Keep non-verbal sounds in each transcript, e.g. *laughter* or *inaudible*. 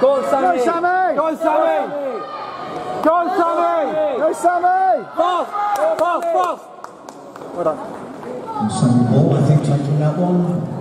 Go Sammy! Go Sammy! Go Sammy! Go Sammy! Go Sammy! Fast! Fast! Fast! Well done. Sammy Ball, I think, taking that one.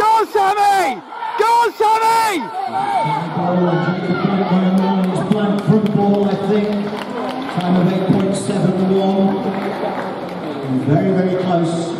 Go, Sammy. Go, Sammy. I think. Time of 8.71. Very, very close.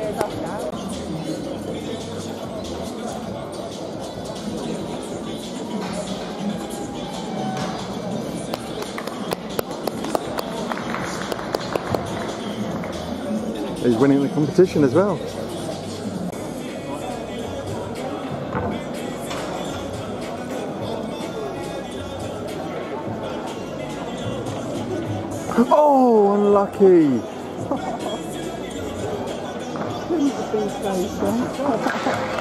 He's winning the competition as well. Oh, unlucky. *laughs*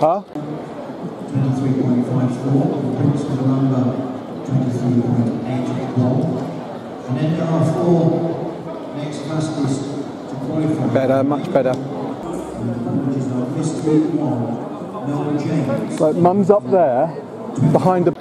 Huh? 23.54, points the number 23.81. And then there are four next fastest to qualify. Better, much better. Which is our mystery one, Noel James. Like, mum's up there, behind the.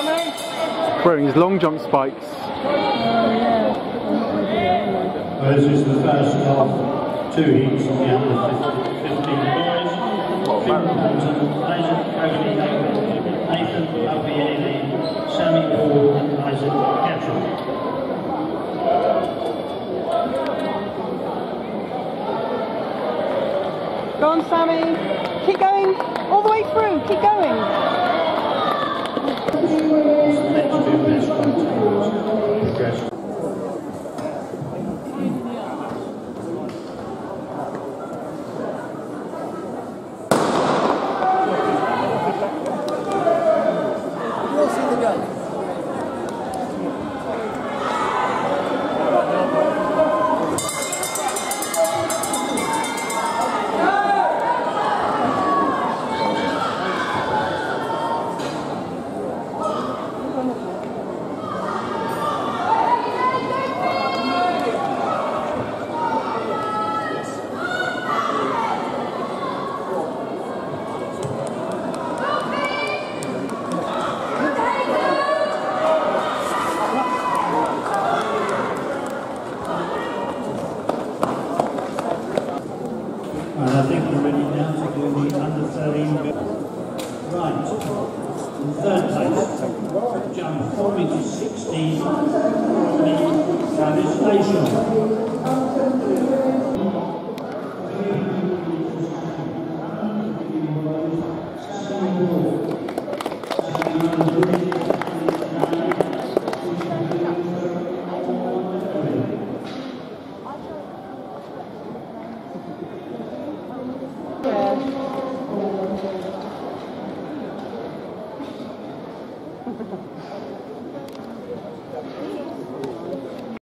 Wearing his long jump spikes. This is the first of two heats on the under 15 boys. Finn Thornton, Isaac Cody, Nathan Albieri, Sammy Ball and Isaac Ketchum. Go on, Sammy. Keep going. All the way through. Keep going. Next two best contenders progress You'll see the gun. And I think we're ready now to do the under 13. Right. In third place, jump 4 metres 16, Travis Station.